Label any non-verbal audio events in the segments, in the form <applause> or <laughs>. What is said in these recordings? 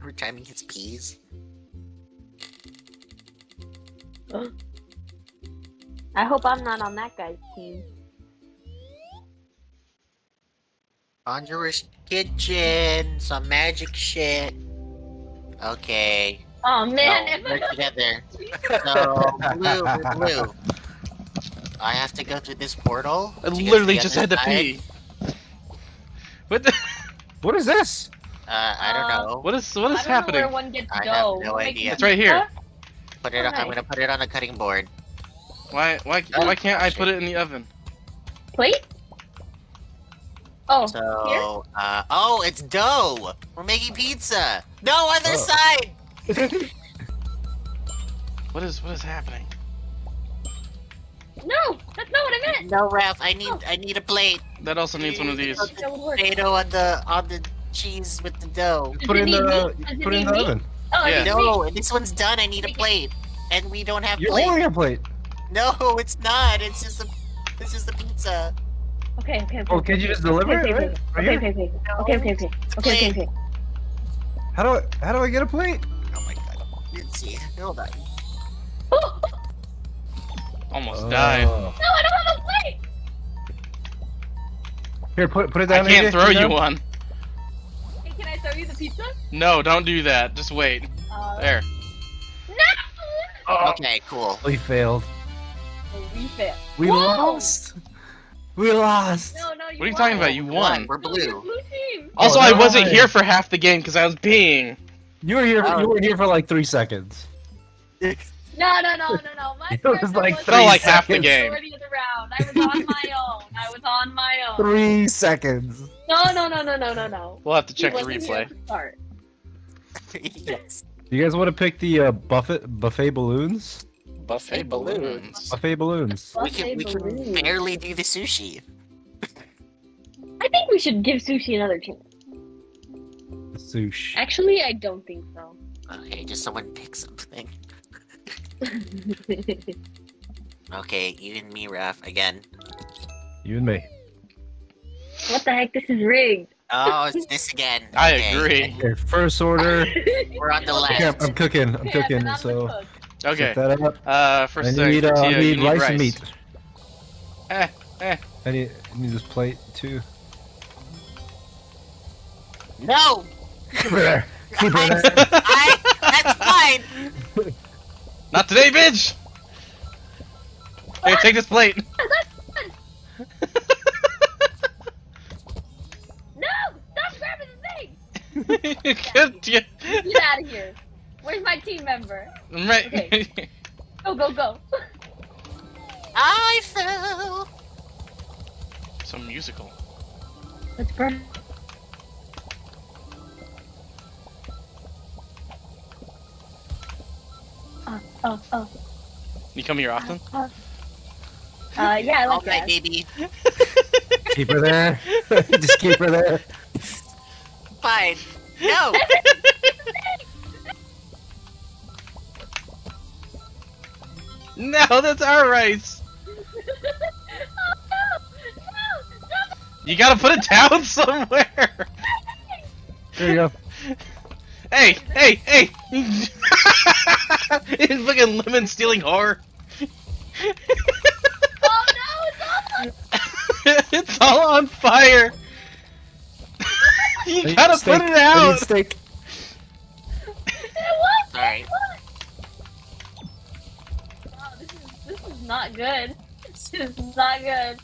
We're timing his peas. <gasps> I hope I'm not on that guy's team. Conjurer's Kitchen, some magic shit. Okay. Oh man, No, we're <laughs> together. So, blue, we're blue. I have to go through this portal. I literally just other had to pee. What the? What is this? Uh, I don't Uh, know. What is what is I happening? where one gets I to have no We're idea. It's right here. Put it. oh, On, I'm gonna put it on a cutting board. Why why why can't I put it in the oven? Plate? Oh, So, uh, oh, it's dough. We're making pizza. No, other Oh. side. <laughs> What is what is happening? no, that's not what I meant. No, Ralph. I need. Oh. I need a plate. That also needs one of these. That would work. Tomato on the on the cheese with the dough. Put it it in the it put it in the meat? oven. Oh, Yeah. No, this one's done. I need a plate, and we don't have You're plate. holding a plate. No, it's not. It's just a. It's just a pizza. Okay, okay, okay. Oh, can you just deliver okay, it? okay, Right, okay, right okay, here? okay, okay, okay, okay, okay, okay, okay. How do I how do I get a plate? Oh my god. Let's see. Hold on. <laughs> Oh, Almost died. Oh. no, I don't have a plate. Here, put put it down. I can't AJ, throw put you down. one. Hey, can I throw you the pizza? No, don't do that. Just wait. Uh, There. No! Oh, Okay, cool. we failed. Oh, we failed. We Whoa! lost. We lost. No, no, you What are you talking about? You won. We're No, blue. blue team. Also, Oh, I wasn't nice. here for half the game because I was peeing. You were here. Oh. You were here for like three seconds. No, no, no, no, no. My <laughs> It was like was three Felt like half the game. majority of the round. I was on my <laughs> own. I was on my own. Three seconds. No, no, no, no, no, no, no. We'll have to check the replay. to start. <laughs> yes. You guys want to pick the uh, buffet buffet balloons? Buffet balloons. Buffet balloons. We can. We Buffet can barely do the sushi. I think we should give sushi another chance. Sush. Actually, I don't think so. Okay, just someone pick something. <laughs> Okay, you and me, Raph, again. You and me. What the heck? This is rigged. Oh, <laughs> it's this again. I Okay, agree. Okay, first order. <laughs> We're on the Okay, I'm. I'm cooking. I'm Okay, cooking. I'm So cook. Okay. set that up. Uh, I first thing, need, uh, tortilla, I you need rice, and meat. Eh, eh. I need, I need this plate too. No! Keep her there. Keep her there. <laughs> I, that's fine! Not today, bitch! Here, take this plate. Good, yeah. Get out of here. Where's my team member? I'm right. Okay. Go, go, go. I fell! so musical. Let's burn. Oh, oh, oh. You come here often? Uh, uh, yeah, I like night, that. baby. Keep her there. <laughs> <laughs> Just keep her there. Fine. No! <laughs> No, that's our rice. <laughs> oh, no! No! No! You gotta put it down <laughs> somewhere. There you go. Hey, hey, hey! it's fucking lemon stealing horror! Oh no! It's on! it's all on fire. I you need gotta steak. put it I need out. steak. It was! Sorry. Wow, this is this is not good. This is not good.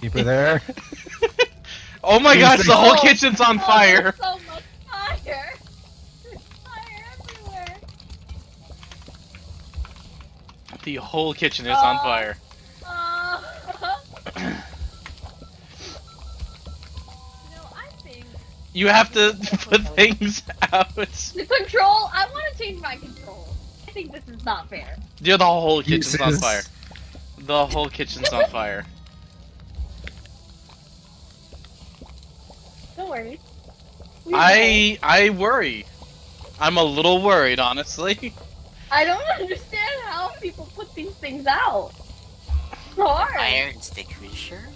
Keep her there. <laughs> Oh my gosh, the whole Oh, kitchen's on Oh, fire. so much fire. There's fire everywhere. The whole kitchen is on Oh. fire. You have to <laughs> put things out. the control. I want to change my control. I think this is not fair. Yeah, the whole kitchen's on fire. The whole kitchen's on fire. <laughs> Don't worry. We I I worry. I'm a little worried, honestly. <laughs> I don't understand how people put these things out. It's hard. Iron extinguisher?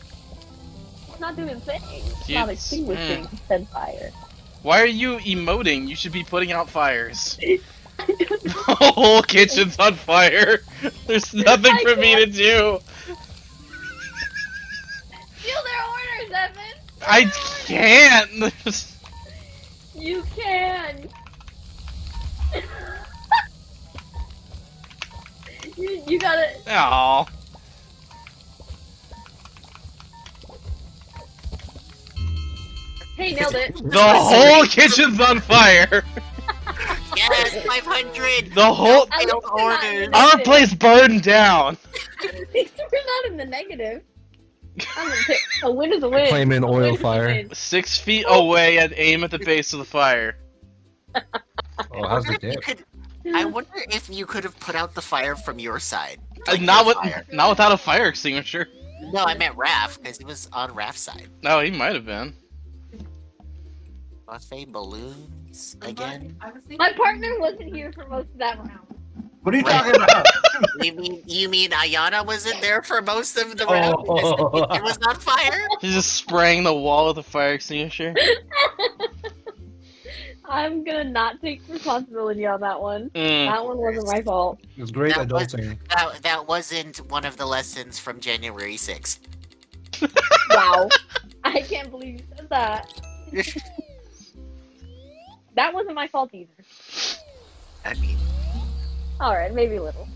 It's not doing things. It's not extinguishing mm. said fire. Why are you emoting? You should be putting out fires. <laughs> the whole kitchen's on fire. There's nothing I for me to do. Steal their orders, Evan. I can't. There's- <laughs> You can. <laughs> you, you gotta. Aw. Hey, nailed it. <laughs> The whole kitchen's on fire. <laughs> Yes, 500. The whole At least don't we're not in order. our place burned down. At least we're not in the negative. I'm gonna. A win is a win. Claim an oil win a fire. win. Six feet away and aim at the base of the fire. Oh, how's the dip? could- I wonder if you could have put out the fire from your side. Uh, Like not your with fire. not without a fire extinguisher. No, I meant Raph, because he was on Raph's side. No, he might have been. Buffet balloons again. My partner wasn't here for most of that round. What are you talking about? <laughs> You mean you mean Ayana wasn't there for most of the Oh. round? because It was on fire. <laughs> He's just spraying the wall with a fire extinguisher. <laughs> I'm gonna not take responsibility on that one. Mm. That one wasn't my fault. It was great That was- adulting. That that wasn't one of the lessons from January sixth. Wow. I can't believe you said that. That wasn't my fault either. I mean, Alright, maybe a little.